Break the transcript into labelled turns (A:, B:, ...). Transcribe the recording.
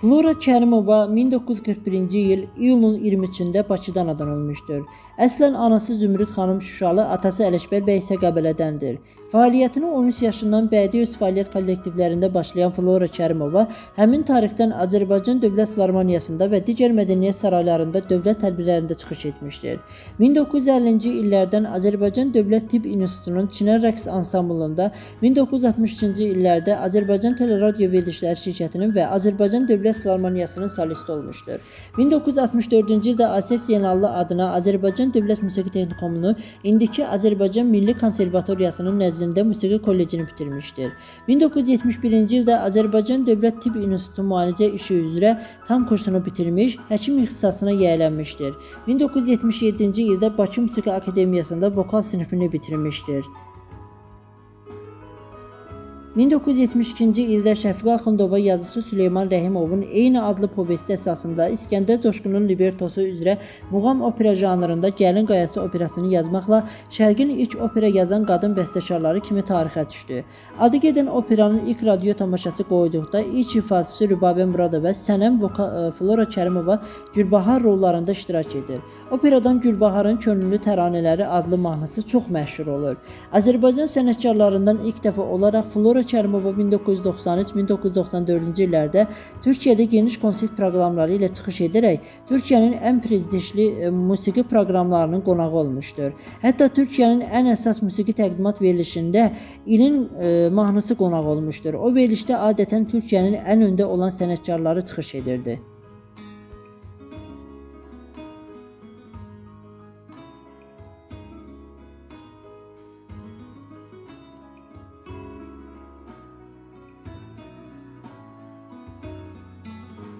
A: Flora Kərimova 1941-ci il iyulun 23-də Bakıda anadan olmuşdur. Əslən anası Zümrüd xanım Şuşalı, atası Ələkbər bəy isə Qəbələdəndir. Fəaliyyətini 13 yaşından bədi öz fəaliyyət kollektivlərində başlayan Flora Kərimova həmin tarixdən Azərbaycan Dövlət Filarmoniyasında və digər mədəniyyət saraylarında dövlət tədbirlərində çıxış etmişdir. 1950-ci illərdən Azərbaycan Dövlət Tibb İnstitutunun Çinər rəqs ansamblında, 1963-cü illərdə Azərbaycan Teleradyo verilişləri şirkətinin və Azərbaycan Dövlət Filarmoniyasının solisti olmuşdur. 1964-cü ildə Asef Zeynallı adına Azərbaycan Dövlət Musiqi Texnikumunu, indiki Azərbaycan Milli Konservatoriyasının nəzdində musiqi kollecini bitirmişdir. 1971-ci ildə Azərbaycan Dövlət Tibb İnstitutu müalicə işi üzrə tam kursunu bitirmiş, həkim ixtisasına yiyələnmişdir. 1977-ci ildə Bakı Musiqi Akademiyasında vokal sinifini bitirmişdir. 1972-ci ildə Şəfiqə Axundova yazıçı Süleyman Rəhimovun eyni adlı povesti əsasında İskəndər Coşqunun librettosu üzrə muğam opera janrında Gəlin Qayası operasını yazmaqla Şərqin ilk opera yazan qadın bəstəkarları kimi tarixə düşdü. Adı gedən operanın ilk radio tamaşası qoyduqda ilk ifasısı Rübabə Muradova, Sənəm vokal Flora Kərimova Gülbahar rollarında iştirak edir. Operadan Gülbaharın könüllü təranələri adlı mahnısı çox məşhur olur. Azərbaycan sənətkarlarından ilk dəfə olaraq Flora Kərimova 1993-1994-cü illərdə Türkiyədə geniş konsert proqramları ilə çıxış edərək Türkiyənin ən prestijli e, musiqi proqramlarının qonağı olmuşdur. Hətta Türkiyənin ən əsas musiqi təqdimat verilişində ilin e, mahnısı qonaq olmuşdur. O verilişdə adətən Türkiyənin ən öndə olan sənətkarları çıxış edirdi.